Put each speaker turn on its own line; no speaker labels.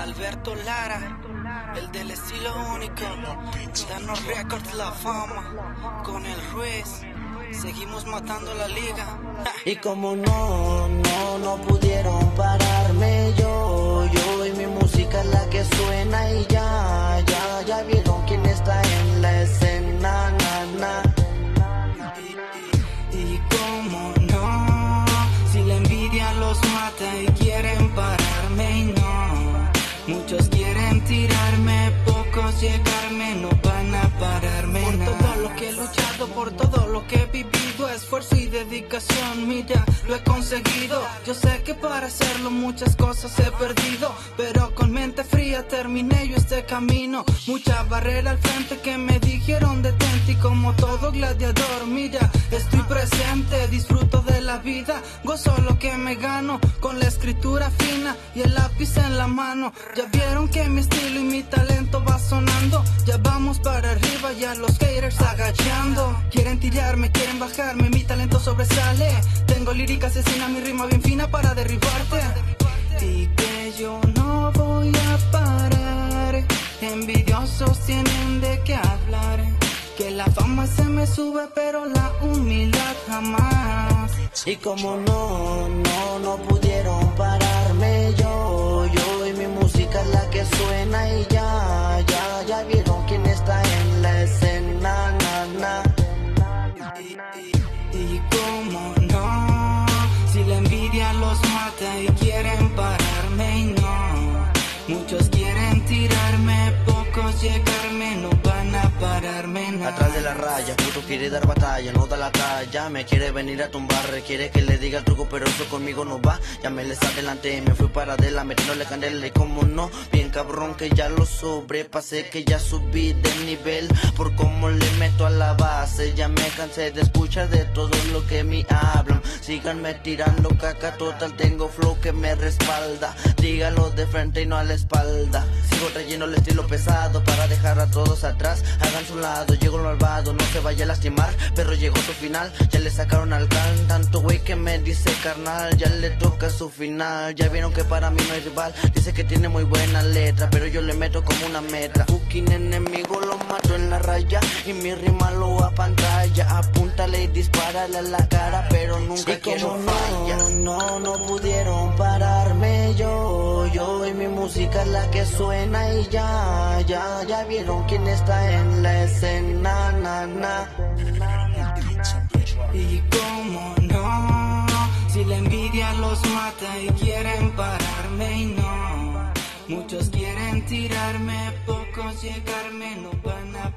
Alberto Lara, el del estilo único. Danos Records la fama. Con el Ruiz, seguimos matando la liga.
Y como no, no, no pudieron pararme yo, yo y mi música es la que suena y ya,
lo he conseguido. Yo sé que para hacerlo muchas cosas he perdido, pero con mente fría terminé yo este camino. Mucha barrera al frente que me dijeron detente y como todo gladiador, mira, estoy presente, disfruto de la vida, gozo lo que me gano con la escritura fina y el lápiz en la mano. Ya vieron que mi estilo y mi talento va sonando, ya vamos para arriba y a los haters agachando. Quieren tirarme, quieren bajarme, mi talento sobresale. Tengo lírica asesina, mi rima bien fina para derribarte. Y que yo no voy a parar. Envidiosos tienen de qué hablar. Que la fama se me sube, pero la humildad jamás.
Y como no, no, no pudieron y
quieren pararme y no, muchos quieren tirarme, pocos llegarme, no van a pararme nada.
Atrás de la raya, puto quiere dar batalla, no da la talla, me quiere venir a tumbar, quiere que le diga el truco, pero eso conmigo no va, ya me les adelanté, me fui para adelante, metiéndole candela y como no, bien cabrón que ya lo sobrepasé, que ya subí de nivel, por cómo le meto a la base, ya me cansé de escuchar de todo lo que me hablan, síganme tirando caca total, tengo flow que me respalda, díganlo de frente y no a la espalda, sigo trayendo el estilo pesado para dejar a todos atrás, hagan su lado, llego malvado, no se vaya a lastimar, pero llegó su final, ya le sacaron al can, tanto güey que me dice carnal, ya le toca su final, ya vieron que para mí no hay rival, dice que tiene muy buena letra, pero yo le meto como una meta, fucking enemigo lo mato en la raya, y mi rima lo a pantalla, apúntale y dispárale a la cara, pero nunca
Y como
quiero
no,
falla, no, no pudieron pararme yo, yo y mi música es la que suena y ya, ya, ya vieron quién está en la escena, na, na.
Y como no, si la envidia los mata y quieren pararme y no, muchos quieren tirarme, pocos llegarme, no van a